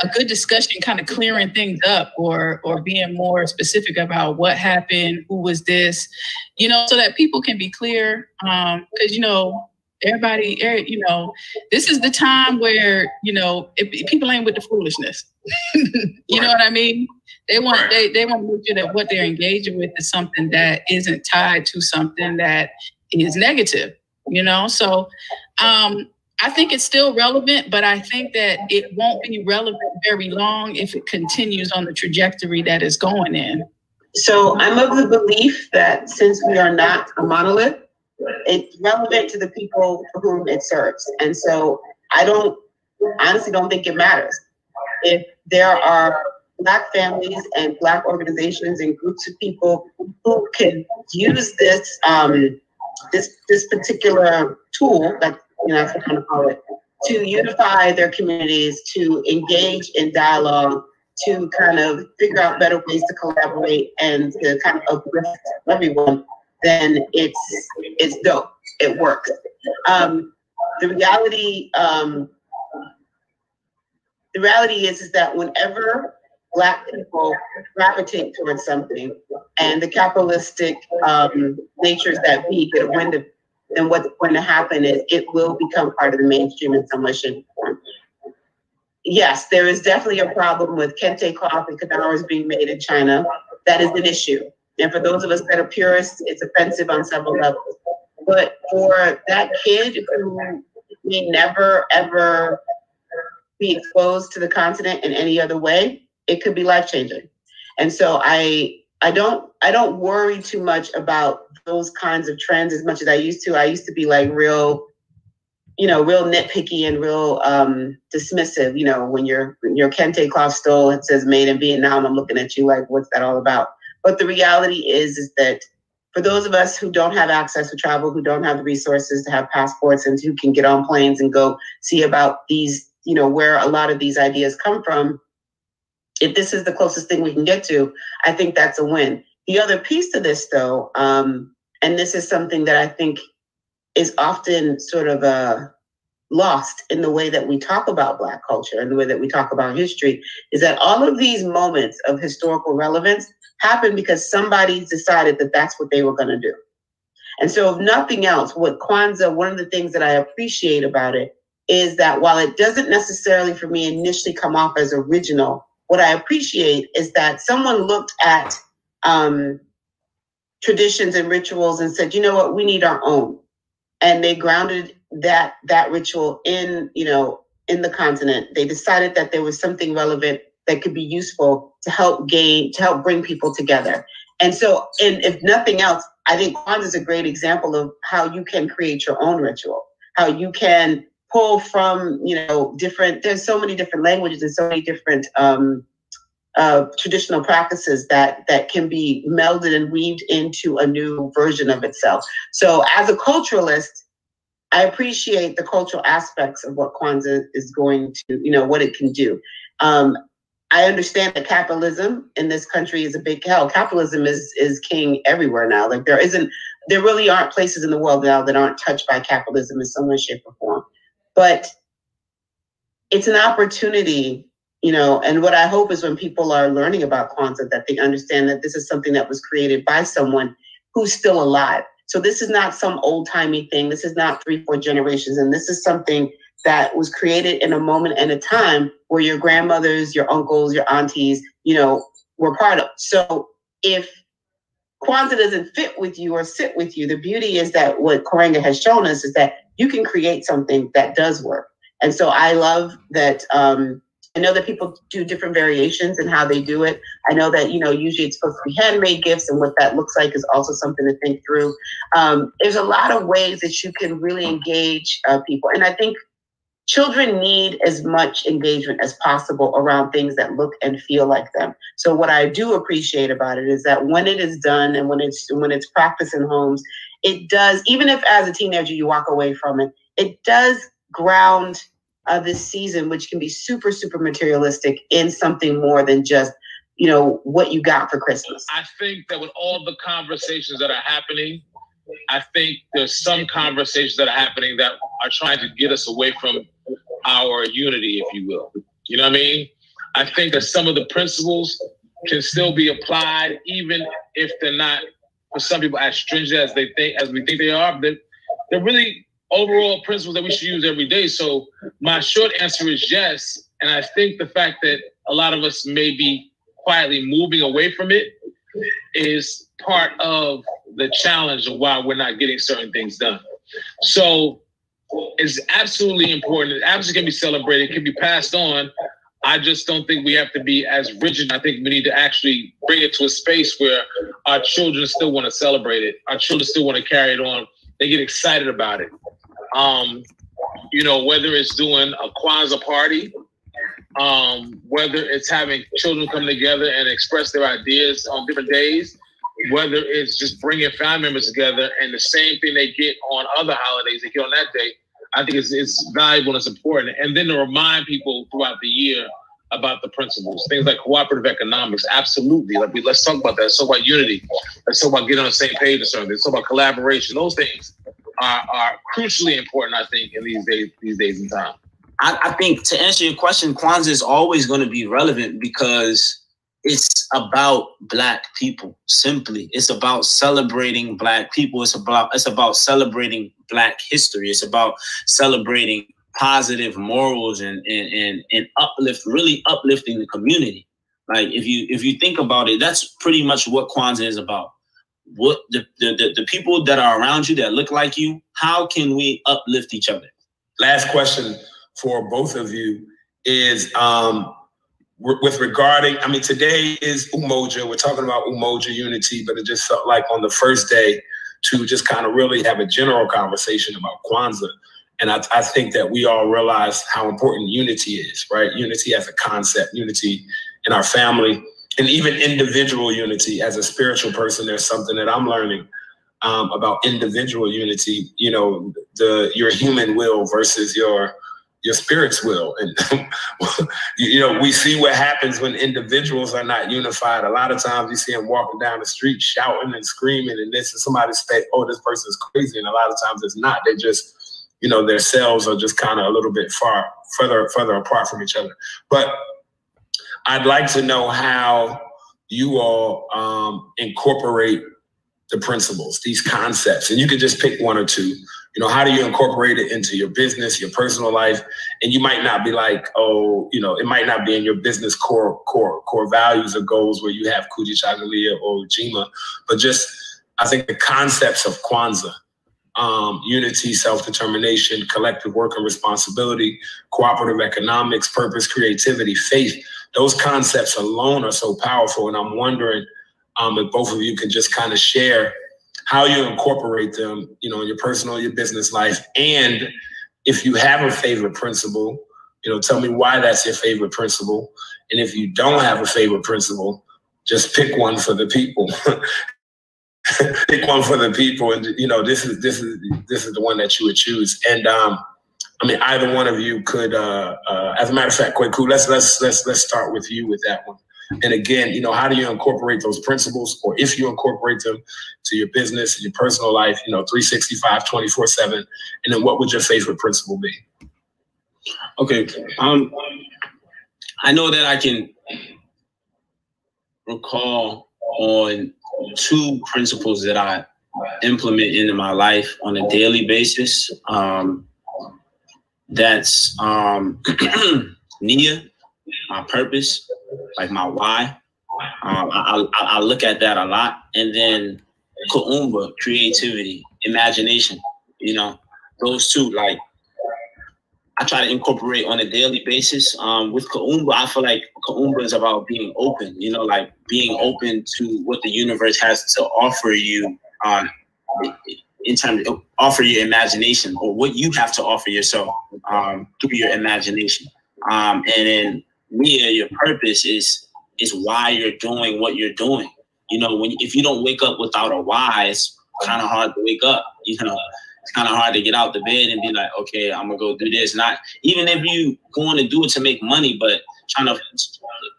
a good discussion kind of clearing things up or or being more specific about what happened who was this you know so that people can be clear um because you know everybody you know this is the time where you know if, people ain't with the foolishness. You know what i mean? They want they, they want to make sure that what they're engaging with is something that isn't tied to something that is negative you know? So um I think it's still relevant, but I think that it won't be relevant very long if it continues on the trajectory that it's going in. So I'm of the belief that since we are not a monolith, it's relevant to the people for whom it serves. And so I don't honestly don't think it matters. If there are black families and black organizations and groups of people who can use this um, this this particular tool, like know, that's what of call it, to unify their communities, to engage in dialogue, to kind of figure out better ways to collaborate and to kind of uplift everyone, then it's it's dope. It works. Um, the reality, um, the reality is, is that whenever Black people gravitate towards something, and the capitalistic um, natures that be get a wind of then what's going to happen is it will become part of the mainstream in some way, shape, or form. Yes, there is definitely a problem with kente cloth and kinaras being made in China. That is an issue. And for those of us that are purists, it's offensive on several levels. But for that kid who may never, ever be exposed to the continent in any other way, it could be life changing. And so I I don't I don't worry too much about those kinds of trends as much as I used to. I used to be like real, you know, real nitpicky and real um, dismissive. You know, when your your kente cloth stole it says made in Vietnam, I'm looking at you like, what's that all about? But the reality is, is that for those of us who don't have access to travel, who don't have the resources to have passports, and who can get on planes and go see about these, you know, where a lot of these ideas come from. If this is the closest thing we can get to, I think that's a win. The other piece to this, though, um, and this is something that I think is often sort of uh, lost in the way that we talk about Black culture and the way that we talk about history, is that all of these moments of historical relevance happen because somebody decided that that's what they were going to do. And so, if nothing else, what Kwanzaa, one of the things that I appreciate about it is that while it doesn't necessarily for me initially come off as original, what I appreciate is that someone looked at um, traditions and rituals and said, you know what, we need our own. And they grounded that that ritual in, you know, in the continent. They decided that there was something relevant that could be useful to help gain, to help bring people together. And so, and if nothing else, I think Kwanzaa is a great example of how you can create your own ritual, how you can pull from, you know, different, there's so many different languages and so many different um, uh, traditional practices that that can be melded and weaved into a new version of itself. So, as a culturalist, I appreciate the cultural aspects of what Kwanzaa is going to, you know, what it can do. Um, I understand that capitalism in this country is a big hell. Capitalism is is king everywhere now. Like there isn't, there really aren't places in the world now that aren't touched by capitalism in some way, shape, or form. But it's an opportunity, you know. And what I hope is when people are learning about Kwanzaa, that they understand that this is something that was created by someone who's still alive. So this is not some old timey thing. This is not three, four generations, and this is something that was created in a moment and a time where your grandmothers, your uncles, your aunties, you know, were part of. So if Kwanzaa doesn't fit with you or sit with you, the beauty is that what Karenga has shown us is that you can create something that does work. And so I love that. Um, I know that people do different variations in how they do it. I know that, you know, usually it's supposed to be handmade gifts, and what that looks like is also something to think through. Um, there's a lot of ways that you can really engage uh, people. And I think children need as much engagement as possible around things that look and feel like them. So what I do appreciate about it is that when it is done and when it's when it's practiced in homes, it does even if as a teenager you walk away from it, it does ground uh, this season, which can be super super materialistic, in something more than just you know what you got for Christmas. I think that with all the conversations that are happening I think there's some conversations that are happening that are trying to get us away from our unity, if you will. You know what I mean? I think that some of the principles can still be applied, even if they're not for some people as stringent as they think as we think they are. They're, they're really overall principles that we should use every day. So my short answer is yes. And I think the fact that a lot of us may be quietly moving away from it is part of the challenge of why we're not getting certain things done. So it's absolutely important. It absolutely can be celebrated, it can be passed on. I just don't think we have to be as rigid. I think we need to actually bring it to a space where our children still want to celebrate it. Our children still want to carry it on. They get excited about it. Um, you know, whether it's doing a Kwanzaa party, um, whether it's having children come together and express their ideas on different days, whether it's just bringing family members together and the same thing they get on other holidays they get on that day, I think it's, it's valuable and it's important. And then to remind people throughout the year about the principles, things like cooperative economics, absolutely. Like we let's talk about that. Let's talk about unity. Let's talk about getting on the same page or something. Let's talk about collaboration. Those things are, are crucially important, I think, in these days, these days and time. I, I think to answer your question, Kwanzaa is always going to be relevant because it's about black people simply. It's about celebrating black people. It's about it's about celebrating black history. It's about celebrating positive morals and and and, and uplift really uplifting the community. Like if you if you think about it that's pretty much what kwanzaa is about what the, the the, people that are around you that look like you how can we uplift each other last question for both of you is um with regarding, I mean, today is Umoja. We're talking about Umoja unity, but it just felt like on the first day to just kind of really have a general conversation about Kwanzaa. And I, I think that we all realize how important unity is, right? Unity as a concept, unity in our family, and even individual unity. As a spiritual person, there's something that I'm learning um, about individual unity. You know, the your human will versus your your spirit's will. And you know, we see what happens when individuals are not unified. A lot of times you see them walking down the street shouting and screaming, and this and somebody say, "Oh, this person is crazy," and a lot of times it's not. They just, you know, their selves are just kind of a little bit far further further apart from each other. But I'd like to know how you all um, incorporate the principles, these concepts, and you can just pick one or two. You know how do you incorporate it into your business your personal life? And you might not be like oh you know it might not be in your business core core core values or goals where you have Kuji Kujichagulia or Ujima but just i think the concepts of kwanzaa um, unity self-determination collective work and responsibility cooperative economics purpose creativity faith those concepts alone are so powerful and i'm wondering um, if both of you can just kind of share how you incorporate them, you know, in your personal, your business life. And if you have a favorite principle, you know, tell me why that's your favorite principle. And if you don't have a favorite principle, just pick one for the people. pick one for the people, and you know, this is this is this is the one that you would choose. And um, I mean, either one of you could. Uh, uh, as a matter of fact, cool. Let's let's let's let's start with you with that one. And again, you know, how do you incorporate those principles, or if you incorporate them to your business and your personal life, you know, 365, 24 7, and then what would your favorite principle be? Okay. Um, I know that I can recall on two principles that I implement into my life on a daily basis. Um, that's um, Nia, my purpose, like my why. Um, I, I, I look at that a lot, and then Kuumba, creativity, imagination. You know, those two like I try to incorporate on a daily basis. Um, with Kuumba, I feel like Kuumba is about being open, you know, like being open to what the universe has to offer you um, in terms of offer your imagination or what you have to offer yourself um, through your imagination. Um, and then Nia, your purpose is is why you're doing what you're doing. You know, when if you don't wake up without a why, it's kind of hard to wake up. You know, it's kind of hard to get out the bed and be like, okay, I'm gonna go do this. Not even if you going to do it to make money, but trying to,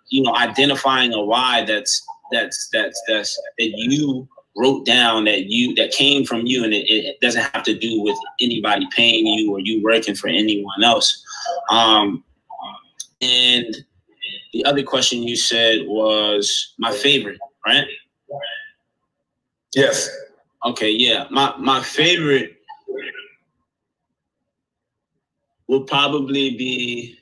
you know, identifying a why that's that's that's that's that you wrote down that you that came from you, and it, it doesn't have to do with anybody paying you or you working for anyone else. Um, and the other question you said was my favorite, right? Yes. Okay, yeah. My my favorite will probably be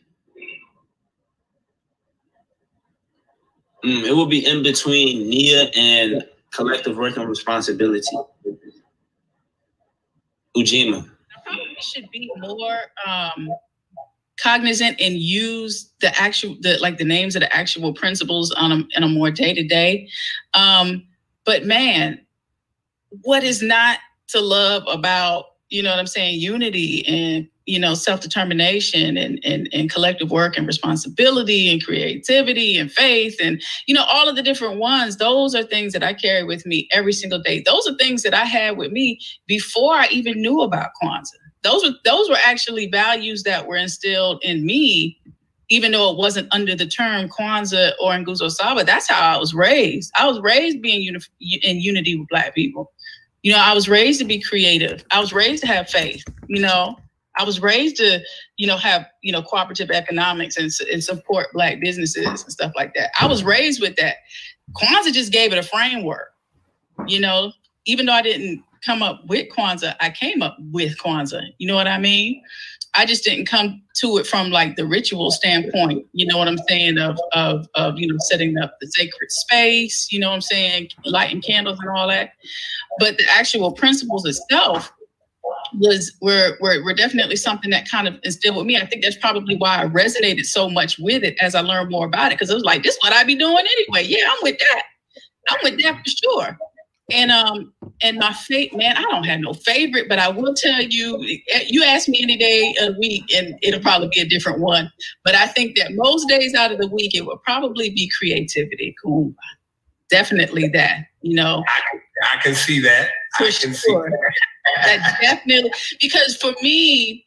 mm, it will be in between Nia and collective work and responsibility. Ujima. Probably should be more um, cognizant and use the actual the like the names of the actual principles on a, in a more day to day. But man, what is not to love about you know what I'm saying unity and you know self-determination and, and and collective work and responsibility and creativity and faith and you know all of the different ones those are things that i carry with me every single day those are things that i had with me before i even knew about kwanzaa those were those were actually values that were instilled in me even though it wasn't under the term Kwanzaa or Nguzo Saba, that's how I was raised. I was raised being in unity with Black people. You know, I was raised to be creative. I was raised to have faith. You know, I was raised to, you know, have, you know, cooperative economics and, and support black businesses and stuff like that. I was raised with that. Kwanzaa just gave it a framework. You know, even though I didn't come up with Kwanzaa, I came up with Kwanzaa. You know what I mean? I just didn't come to it from like the ritual standpoint, you know what I'm saying, of of of you know setting up the sacred space, you know what I'm saying, lighting candles and all that. But the actual principles itself was were, were were definitely something that kind of instilled with me. I think that's probably why I resonated so much with it as I learned more about it. Cause it was like, this is what I'd be doing anyway. Yeah, I'm with that. I'm with that for sure. And um, and my fate, man, I don't have no favorite, but I will tell you, you ask me any day of the week, and it'll probably be a different one. But I think that most days out of the week, it will probably be creativity. Cool. Definitely that, you know. I, I can see that. For I can sure. see that. That definitely because for me,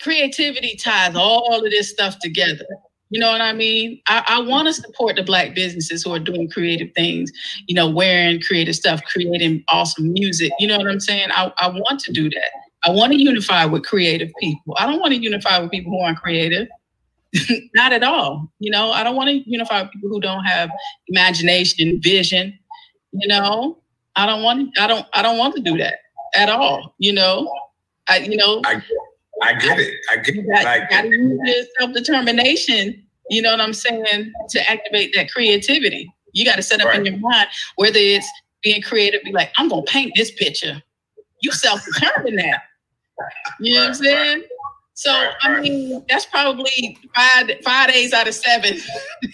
creativity ties all of this stuff together. You know what I mean? I, I want to support the black businesses who are doing creative things, you know, wearing creative stuff, creating awesome music. You know what I'm saying? I, I want to do that. I want to unify with creative people. I don't want to unify with people who aren't creative. Not at all. You know, I don't want to unify with people who don't have imagination, vision. You know, I don't want I don't I don't want to do that at all. You know, I you know I I get it. I get you it. got, Like, got to use your self determination. You know what I'm saying to activate that creativity. You got to set up in your mind whether it's being creative, be like I'm gonna paint this picture. You self determine that. You know what I'm Right, saying? So Right, I right. mean that's probably five five days out of seven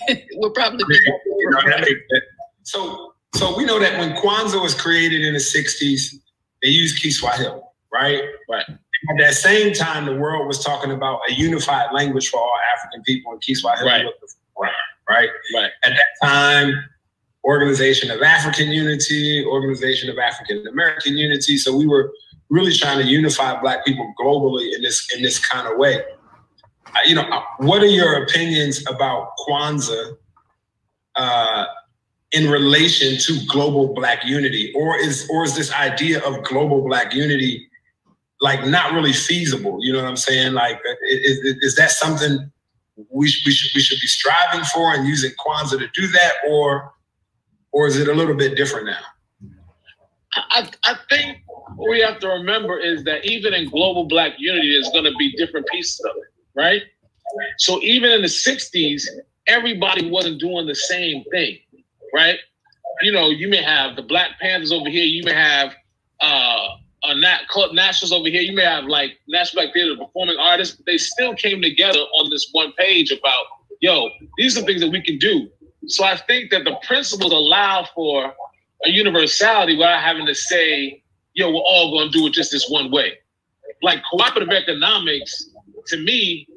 will probably be. you know, that makes sense. so so we know that when Kwanzaa was created in the 60s, they used Kiswahili, right? Right. At that same time, the world was talking about a unified language for all African people, and Kiswahili Right. right? Right. At that time, Organization of African Unity, Organization of African American Unity. So we were really trying to unify Black people globally in this in this kind of way. Uh, you know, uh, what are your opinions about Kwanzaa uh, in relation to global Black unity, or is or is this idea of global Black unity like not really feasible? You know what I'm saying? Like, uh, is, is that something we, we should we should be striving for and using Kwanzaa to do that, or or is it a little bit different now? I, I think what we have to remember is that even in global black unity, there's going to be different pieces of it, right? So even in the 60s, everybody wasn't doing the same thing, right? You know, you may have the Black Panthers over here, you may have uh, a Nat Club Nationals over here, you may have like National Black Theater performing artists, but they still came together on this one page about, yo, these are things that we can do. So I think that the principles allow for a universality without having to say, yo, we're all going to do it just this one way. Like cooperative economics, to me,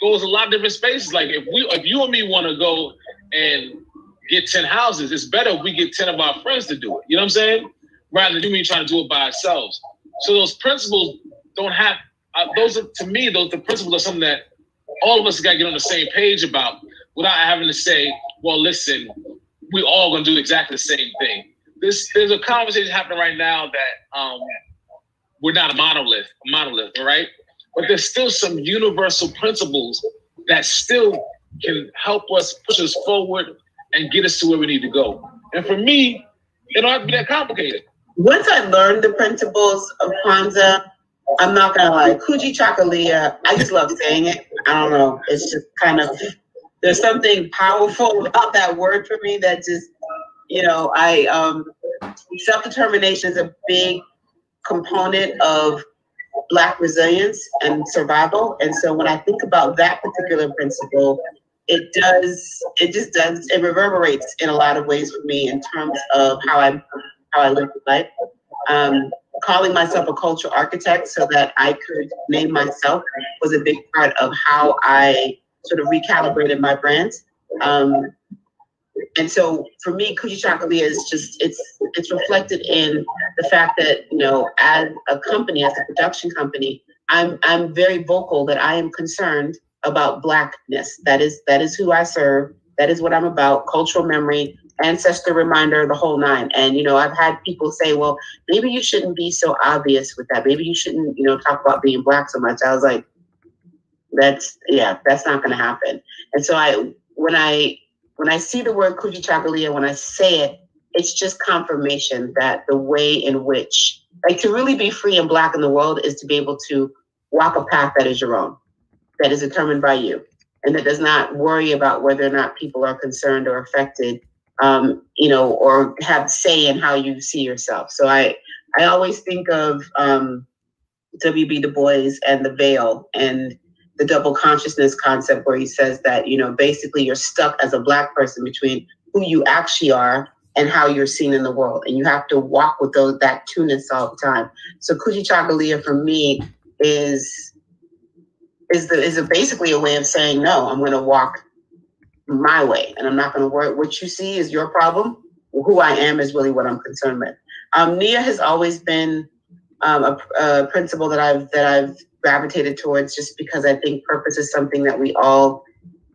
goes a lot of different spaces. Like if we, if you and me want to go and get ten houses, it's better if we get ten of our friends to do it. You know what I'm saying? Rather than me trying to do it by ourselves. So those principles don't have. Uh, those are to me, those the principles are something that all of us got to get on the same page about without having to say, well, listen, we all gonna do exactly the same thing. This there's a conversation happening right now that um, we're not a monolith, a monolith, right? But there's still some universal principles that still can help us push us forward and get us to where we need to go. And for me, it don't have to be that complicated. Once I learned the principles of Kwanzaa, I'm not gonna lie, Kujichagulia, I just love saying it. I don't know. It's just kind of there's something powerful about that word for me that just, you know, I um self-determination is a big component of black resilience and survival. And so when I think about that particular principle, it does it just does it reverberates in a lot of ways for me in terms of how I how I live life. Um, calling myself a cultural architect so that I could name myself was a big part of how I sort of recalibrated my brand. Um, and so for me, Kujichagulia is just it's it's reflected in the fact that you know, as a company, as a production company, I'm I'm very vocal that I am concerned about blackness. That is that is who I serve. That is what I'm about. Cultural memory, ancestor reminder, the whole nine. And you know, I've had people say, well, maybe you shouldn't be so obvious with that. Maybe you shouldn't, you know, talk about being black so much. I was like, that's yeah, that's not going to happen. And so I, when I when I see the word Kujichagulia, when I say it, it's just confirmation that the way in which, like, to really be free and black in the world is to be able to walk a path that is your own, that is determined by you, and that does not worry about whether or not people are concerned or affected, um, you know, or have say in how you see yourself. So I, I always think of um, W.E.B. Du Bois and the veil and the double consciousness concept where he says that you know basically you're stuck as a black person between who you actually are and how you're seen in the world and you have to walk with those that two-ness all the time so kujichagulia for me is is the is a basically a way of saying no i'm going to walk my way and i'm not going to worry. What you see is your problem. Who i am is really what i'm concerned with. Um, nia has always been um, a, a principle that i've that i've gravitated towards just because I think purpose is something that we all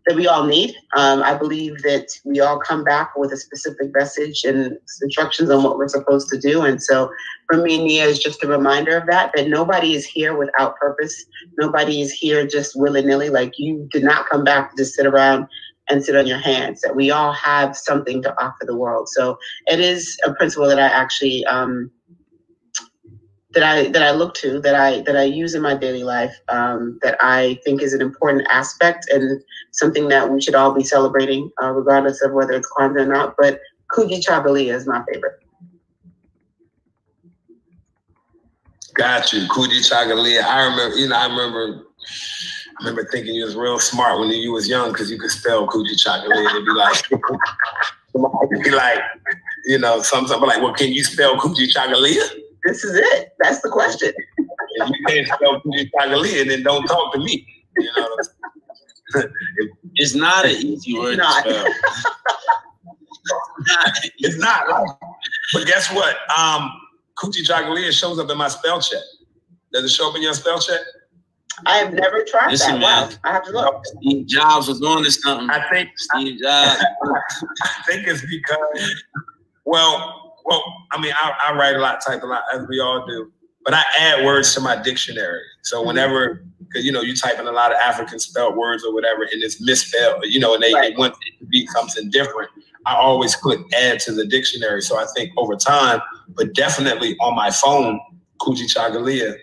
that we all need. Um, I believe that we all come back with a specific message and instructions on what we're supposed to do. And so for me, Nia is just a reminder of that, that nobody is here without purpose. Nobody is here just willy nilly. Like you did not come back to just sit around and sit on your hands, that we all have something to offer the world. So it is a principle that I actually, um, that I that I look to, that I that I use in my daily life, um, that I think is an important aspect and something that we should all be celebrating, uh, regardless of whether it's Kwanzaa or not. But Kujichagulia is my favorite. Got you, Kujichagulia. I remember, you know, I remember. I remember thinking you was real smart when you was young because you could spell Kujichagulia. It'd be like, it'd be like, you know, something like, well, can you spell Kujichagulia? This is it. That's the question. if you can't spell Kujichagulia, then don't talk to me. You know It's not an easy word to Not. spell. it's not. Right? But guess what? Um, Kujichagulia shows up in my spell check. Does it show up in your spell check? I have never tried Listen, that. Wow, man. I have to look. Steve Jobs was on to something. I think Steve Jobs. I think it's because, well, well, I mean, I, I write a lot, type a lot, as we all do, but I add words to my dictionary. So mm-hmm. whenever, because you know, you type in a lot of African spelled words or whatever, and it's misspelled, you know, and they, Right. they want it to be something different. I always click add to the dictionary. So I think over time, but definitely on my phone, Kujichagulia,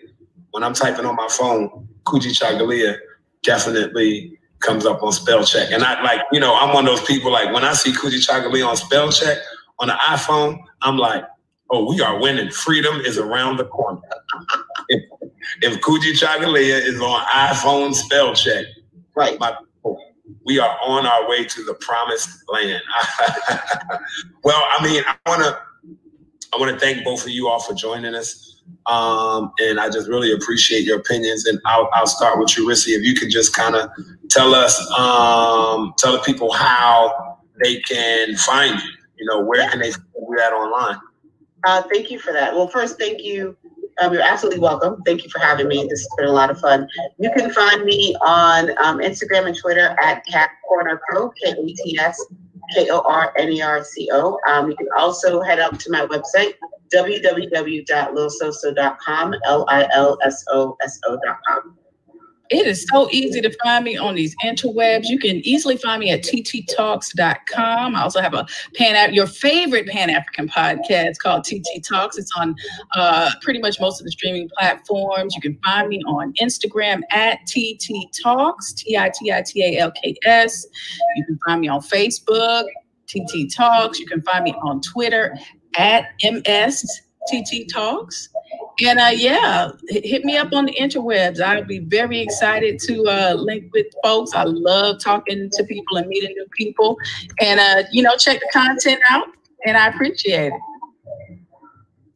when I'm typing on my phone, Kujichagulia definitely comes up on spell check. And I like, you know, I'm one of those people like when I see Kujichagulia on spell check on the iPhone, I'm like, oh, we are winning. Freedom is around the corner. if, if Kujichagulia is on iPhone spell check, Right. my we are on our way to the promised land. well, I mean, I want to I want to thank both of you all for joining us. Um, and I just really appreciate your opinions. And I'll, I'll start with you, Rissy. If you could just kind of tell us, um, tell the people how they can find you. You know, where can they find you at online? Uh, thank you for that. Well, first, thank you. Um, you're absolutely welcome. Thank you for having me. This has been a lot of fun. You can find me on um, Instagram and Twitter at Cat Corner Co, K A T S K O R N E R C O. Um, you can also head up to my website, www.lilsoso.com, L I L S O S O.com. It is so easy to find me on these interwebs. You can easily find me at tttalks.com. I also have a pan your favorite Pan African podcast called TT Talks. It's on uh, pretty much most of the streaming platforms. You can find me on Instagram at TT Talks, T I T I T A L K S. You can find me on Facebook, TT Talks. You can find me on Twitter at MS TT Talks. And uh, yeah, hit me up on the interwebs. I'll be very excited to uh, link with folks. I love talking to people and meeting new people. And, uh, you know, check the content out. And I appreciate it.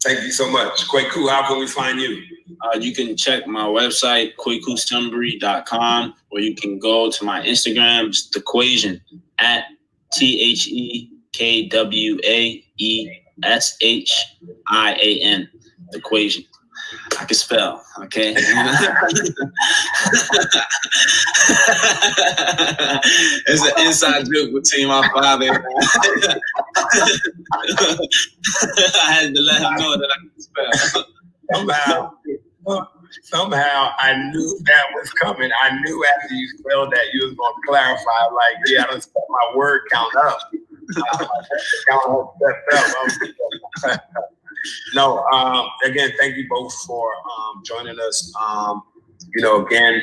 Thank you so much. Kwaku, how can we find you? Uh, you can check my website, quakustumbry.com, or you can go to my Instagram, it's the equation at T H E K W A E S H I A N. The equation. I can spell, okay? it's an inside joke between my father I. I had to let him know that I can spell. somehow, somehow I knew that was coming. I knew after you spelled that you was gonna clarify, like, yeah, I don't set my word count up. Count up, up. No, um, again, thank you both for um, joining us. Um, you know, again,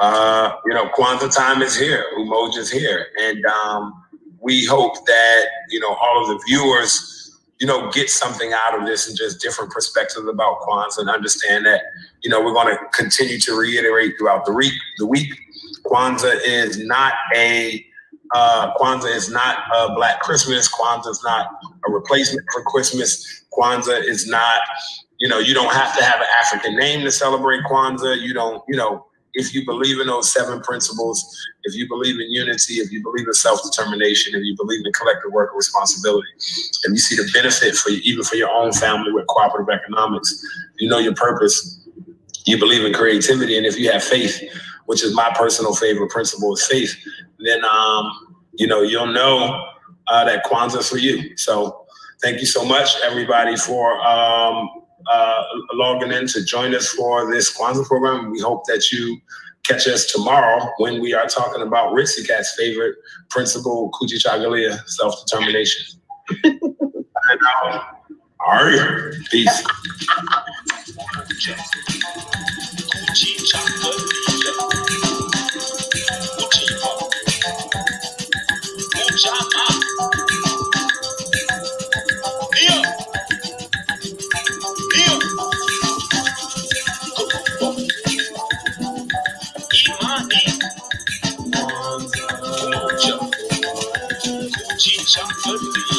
uh, you know, Kwanzaa time is here. Umoja is here, and um, we hope that you know all of the viewers you know, get something out of this and just different perspectives about Kwanzaa and understand that, you know, we're going to continue to reiterate throughout the week. The week, Kwanzaa is not a uh, Kwanzaa is not a Black Christmas. Kwanzaa is not a replacement for Christmas. Kwanzaa is not, you know, you don't have to have an African name to celebrate Kwanzaa. You don't, you know, if you believe in those seven principles, if you believe in unity, if you believe in self-determination, if you believe in collective work and responsibility, and you see the benefit for you, even for your own family with cooperative economics, you know your purpose, you believe in creativity, and if you have faith, which is my personal favorite principle is faith, then um, you know you'll know uh, that Kwanzaa for you. So thank you so much, everybody, for um, uh, logging in to join us for this Kwanzaa program. We hope that you catch us tomorrow when we are talking about Risikat's favorite principle, Kujichagulia, self-determination. and, um, all right, peace. Chicha,